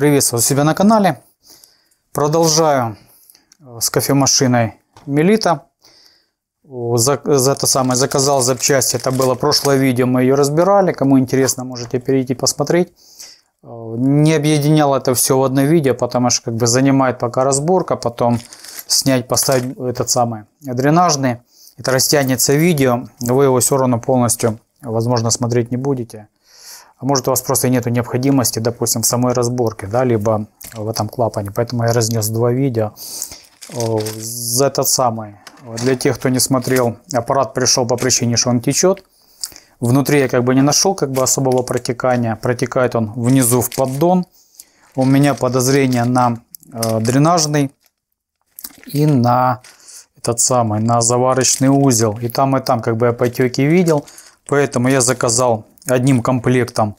Приветствую себя на канале. Продолжаю э, с кофемашиной Мелита. За, за это самое заказал запчасти. Это было прошлое видео, мы ее разбирали. Кому интересно, можете перейти посмотреть. Э, не объединял это все в одно видео, потому что как бы занимает пока разборка, потом снять, поставить этот самый дренажный. Это растянется видео, вы его все равно полностью, возможно, смотреть не будете. А может у вас просто нет необходимости, допустим, в самой разборке, да, либо в этом клапане. Поэтому я разнес два видео. За этот самый. Для тех, кто не смотрел, аппарат пришел по причине, что он течет. Внутри я как бы не нашел как бы особого протекания. Протекает он внизу в поддон. У меня подозрение на э, дренажный и на этот самый, на заварочный узел. И там, и там как бы я потеки видел. Поэтому я заказал одним комплектом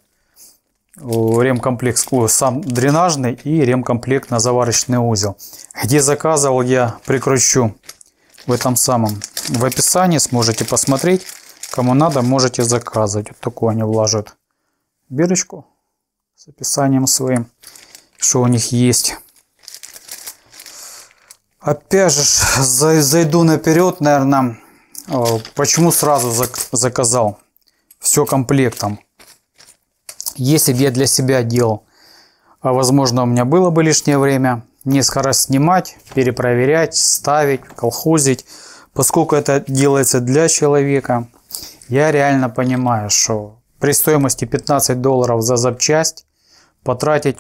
ремкомплект сам дренажный и ремкомплект на заварочный узел. Где заказывал я прикручу в этом самом в описании сможете посмотреть. Кому надо, можете заказывать. Вот такую они влаживают бирочку с описанием своим, что у них есть. Опять же, зайду наперед, наверное, почему сразу заказал все комплектом. Если бы я для себя делал, а возможно у меня было бы лишнее время, несколько раз снимать, перепроверять, ставить, колхозить. Поскольку это делается для человека, я реально понимаю, что при стоимости 15 долларов за запчасть потратить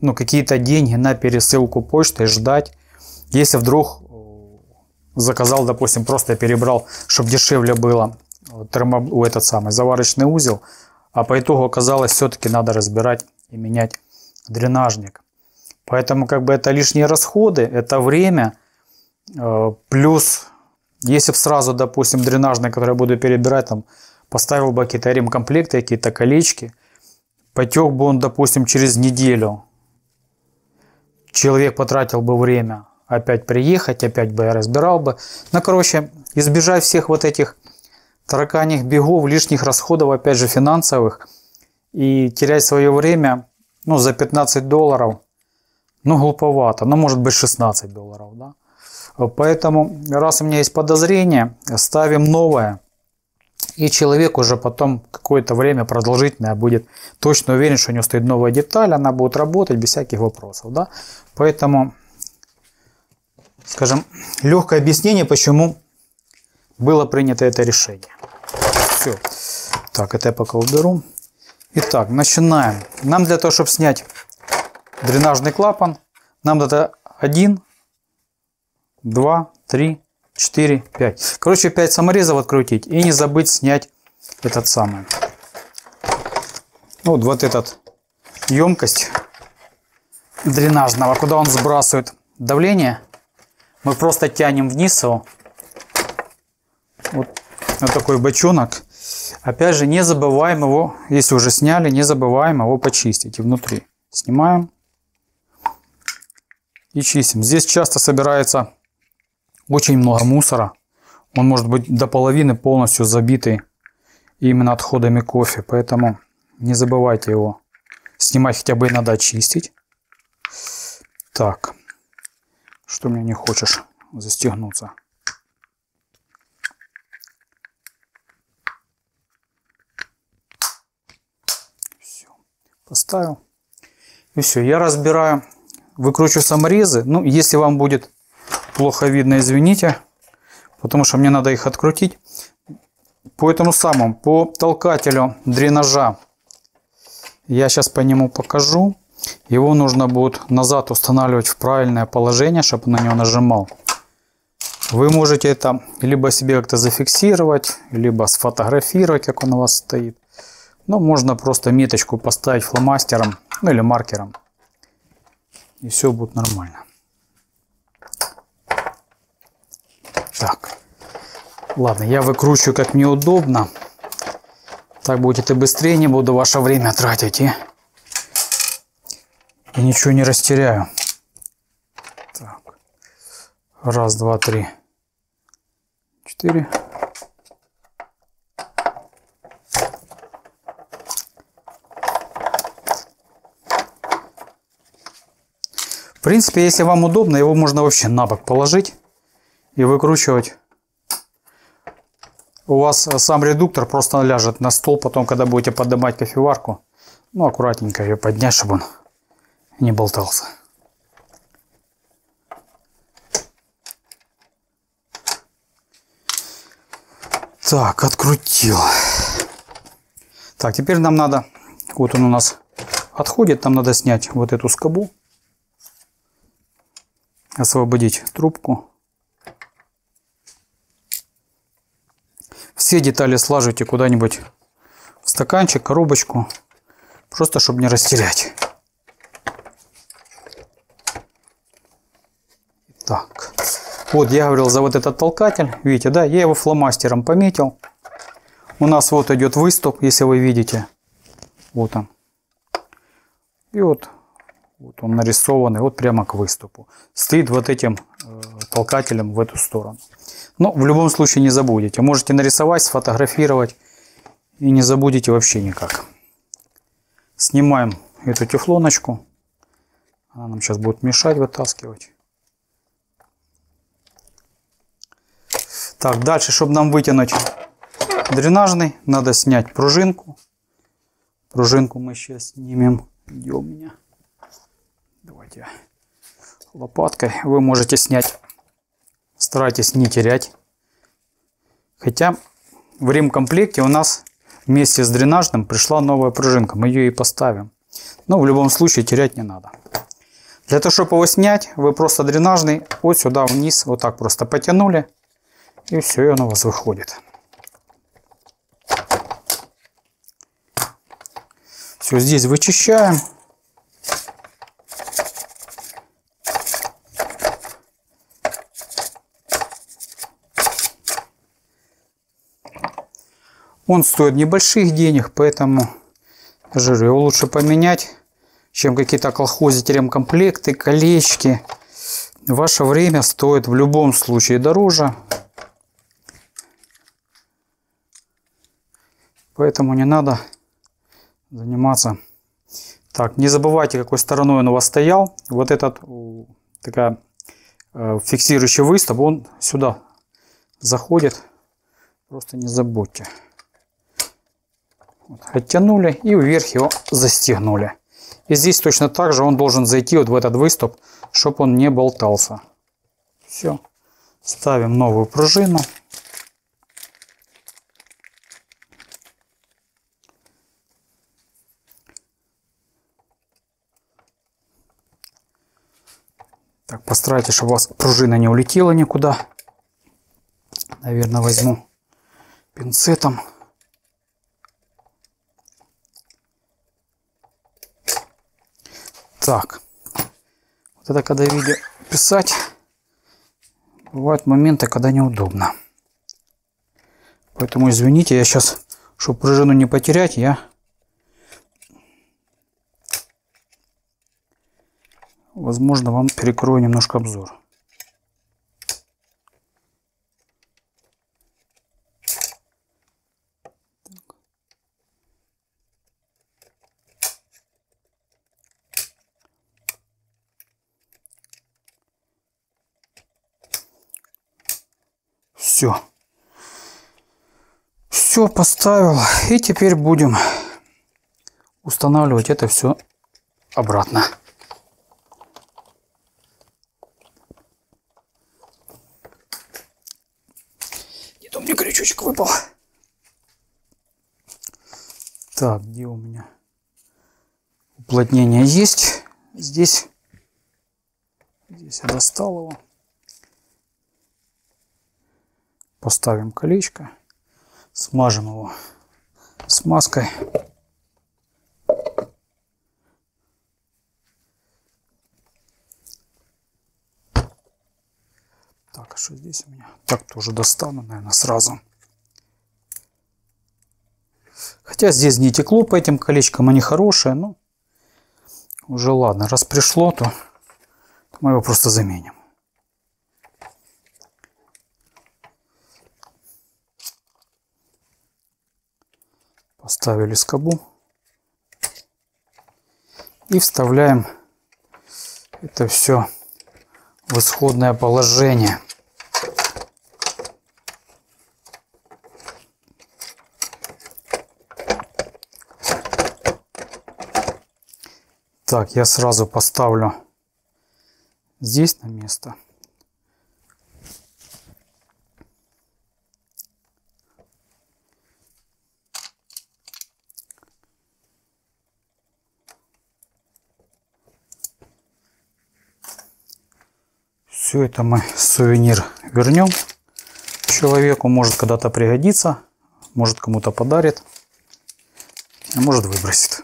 ну, какие-то деньги на пересылку почты, ждать. Если вдруг заказал, допустим, просто перебрал, чтобы дешевле было, термо, этот самый заварочный узел, а по итогу оказалось, все-таки надо разбирать и менять дренажник. Поэтому как бы это лишние расходы, это время, э, плюс если бы сразу, допустим, дренажный, который я буду перебирать, там, поставил бы какие-то ремкомплекты, какие-то колечки, потек бы он, допустим, через неделю. Человек потратил бы время опять приехать, опять бы я разбирал бы. Ну, короче, избежать всех вот этих тараканьих бегов, лишних расходов, опять же, финансовых, и терять свое время, ну, за 15 долларов, ну, глуповато, ну, может быть, 16 долларов, да. Поэтому, раз у меня есть подозрение, ставим новое, и человек уже потом какое-то время продолжительное будет точно уверен, что у него стоит новая деталь, она будет работать без всяких вопросов, да. Поэтому, скажем, легкое объяснение, почему было принято это решение. Все. Так, это я пока уберу. Итак, начинаем. Нам для того, чтобы снять дренажный клапан, нам надо 1, 2, 3, 4, 5. Короче, 5 саморезов открутить. И не забыть снять этот самый. Вот, вот этот емкость дренажного, куда он сбрасывает давление. Мы просто тянем вниз его вот, вот такой бочонок. Опять же, не забываем его, если уже сняли, не забываем его почистить и внутри. Снимаем и чистим. Здесь часто собирается очень много мусора. Он может быть до половины полностью забитый именно отходами кофе. Поэтому не забывайте его снимать хотя бы надо очистить. Так, что мне не хочешь застегнуться? поставил. И все, я разбираю, выкручиваю саморезы. Ну, если вам будет плохо видно, извините, потому что мне надо их открутить. По этому самому, по толкателю дренажа, я сейчас по нему покажу. Его нужно будет назад устанавливать в правильное положение, чтобы на него нажимал. Вы можете это либо себе как-то зафиксировать, либо сфотографировать, как он у вас стоит. Но можно просто меточку поставить фломастером, ну или маркером. И все будет нормально. Так. Ладно, я выкручиваю как мне удобно. Так будет и быстрее, не буду ваше время тратить и, и ничего не растеряю. Так. Раз, два, три, четыре. В принципе, если вам удобно, его можно вообще на бок положить и выкручивать. У вас сам редуктор просто ляжет на стол, потом, когда будете поднимать кофеварку, ну, аккуратненько ее поднять, чтобы он не болтался. Так, открутил. Так, теперь нам надо, вот он у нас отходит, нам надо снять вот эту скобу, освободить трубку. Все детали сложите куда-нибудь в стаканчик, коробочку, просто чтобы не растерять. Вот я говорил за вот этот толкатель, видите, да, я его фломастером пометил. У нас вот идет выступ, если вы видите. Вот он. И вот, вот он нарисованный вот прямо к выступу. Стоит вот этим э, толкателем в эту сторону. Но в любом случае не забудете. Можете нарисовать, сфотографировать. И не забудете вообще никак. Снимаем эту тефлоночку. Она нам сейчас будет мешать вытаскивать. Так, дальше, чтобы нам вытянуть дренажный, надо снять пружинку. Пружинку мы сейчас снимем. Где у меня? Давайте лопаткой. Вы можете снять. Старайтесь не терять. Хотя в ремкомплекте у нас вместе с дренажным пришла новая пружинка. Мы ее и поставим. Но в любом случае терять не надо. Для того, чтобы его снять, вы просто дренажный вот сюда вниз, вот так просто потянули. И все, и он у вас выходит. Все, здесь вычищаем. Он стоит небольших денег, поэтому жир его лучше поменять, чем какие-то колхозить ремкомплекты, колечки. Ваше время стоит в любом случае дороже. Поэтому не надо заниматься. Так, не забывайте, какой стороной он у вас стоял. Вот этот такая э, фиксирующий выступ, он сюда заходит. Просто не забудьте. Оттянули и вверх его застегнули. И здесь точно так же он должен зайти вот в этот выступ, чтобы он не болтался. Все. Ставим новую пружину. Так, постарайтесь, чтобы у вас пружина не улетела никуда. Наверное, возьму пинцетом. Так, вот это когда видео писать, бывают моменты, когда неудобно. Поэтому извините, я сейчас, чтобы пружину не потерять, я возможно, вам перекрою немножко обзор. Все. Все поставил. И теперь будем устанавливать это все обратно. Крючочек выпал. Так, где у меня уплотнение есть? Здесь. Здесь я достал его. Поставим колечко. Смажем его смазкой. Так, а что здесь у меня? Так тоже достану, наверное, сразу. Хотя здесь не текло по этим колечкам, они хорошие, но уже ладно. Раз пришло, то мы его просто заменим. Поставили скобу. И вставляем это все в исходное положение. Так, я сразу поставлю здесь на место. Все это мы сувенир вернем человеку. Может когда-то пригодится, может кому-то подарит, а может выбросит.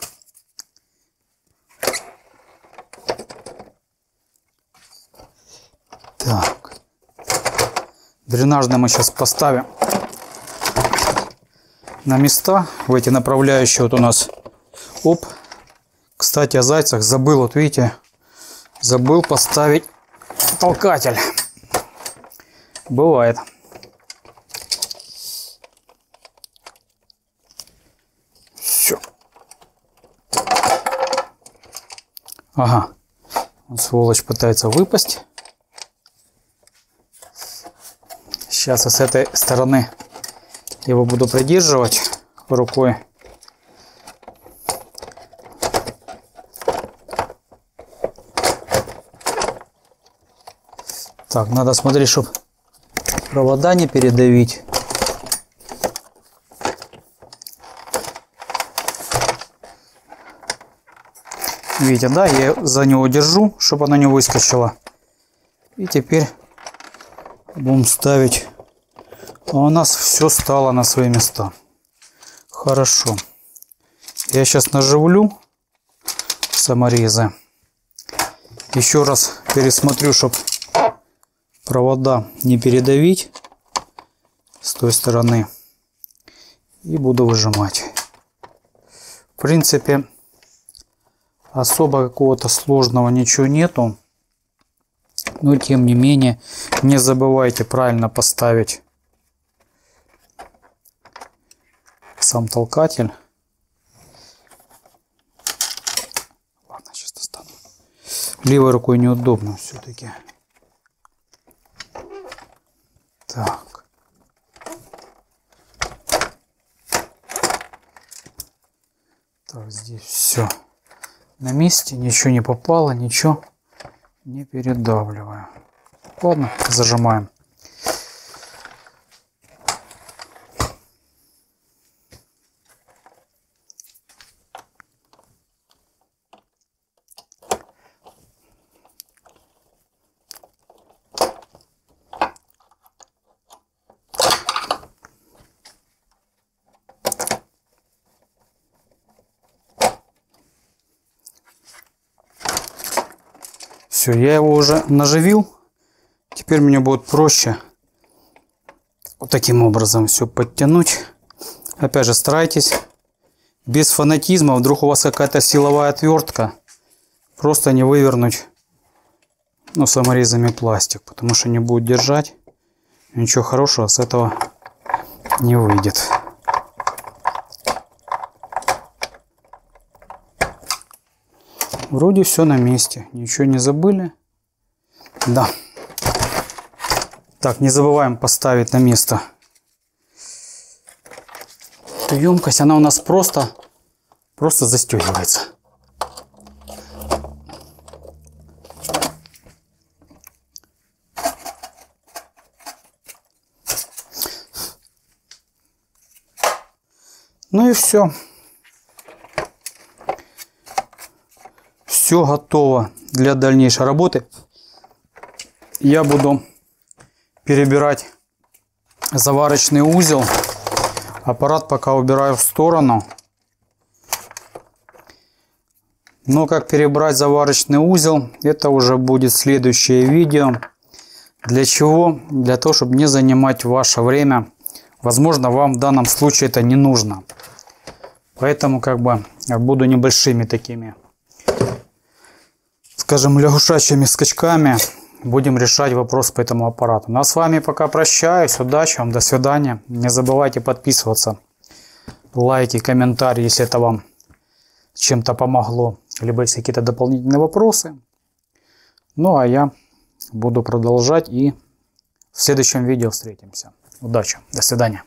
Дренажный мы сейчас поставим на места. В эти направляющие вот у нас. Оп. Кстати, о зайцах забыл. Вот видите, забыл поставить толкатель. Бывает. Все. Ага. Сволочь, пытается выпасть. Сейчас я с этой стороны его буду придерживать рукой. Так, надо смотреть, чтобы провода не передавить. Видите, да, я за него держу, чтобы она не выскочила. И теперь будем ставить. А у нас все стало на свои места. Хорошо. Я сейчас наживлю саморезы. Еще раз пересмотрю, чтобы провода не передавить с той стороны и буду выжимать. В принципе, особо какого-то сложного ничего нету. Но тем не менее, не забывайте правильно поставить сам толкатель. Ладно, сейчас достану. Левой рукой неудобно все-таки. Так. Так, здесь все на месте, ничего не попало, ничего не передавливаю. Ладно, зажимаем. Все, я его уже наживил. Теперь мне будет проще вот таким образом все подтянуть. Опять же, старайтесь без фанатизма. Вдруг у вас какая-то силовая отвертка. Просто не вывернуть ну, саморезами пластик, потому что не будет держать. Ничего хорошего с этого не выйдет. Вроде все на месте. Ничего не забыли. Да. Так, не забываем поставить на место эту емкость. Она у нас просто, просто застегивается. Ну и все. Все готово для дальнейшей работы. Я буду перебирать заварочный узел. Аппарат пока убираю в сторону. Но как перебрать заварочный узел, это уже будет следующее видео. Для чего? Для того, чтобы не занимать ваше время. Возможно, вам в данном случае это не нужно. Поэтому как бы буду небольшими такими скажем, лягушачьими скачками будем решать вопрос по этому аппарату. Ну а с вами пока прощаюсь. Удачи вам, до свидания. Не забывайте подписываться, лайки, комментарии, если это вам чем-то помогло. Либо есть какие-то дополнительные вопросы. Ну, а я буду продолжать и в следующем видео встретимся. Удачи, до свидания.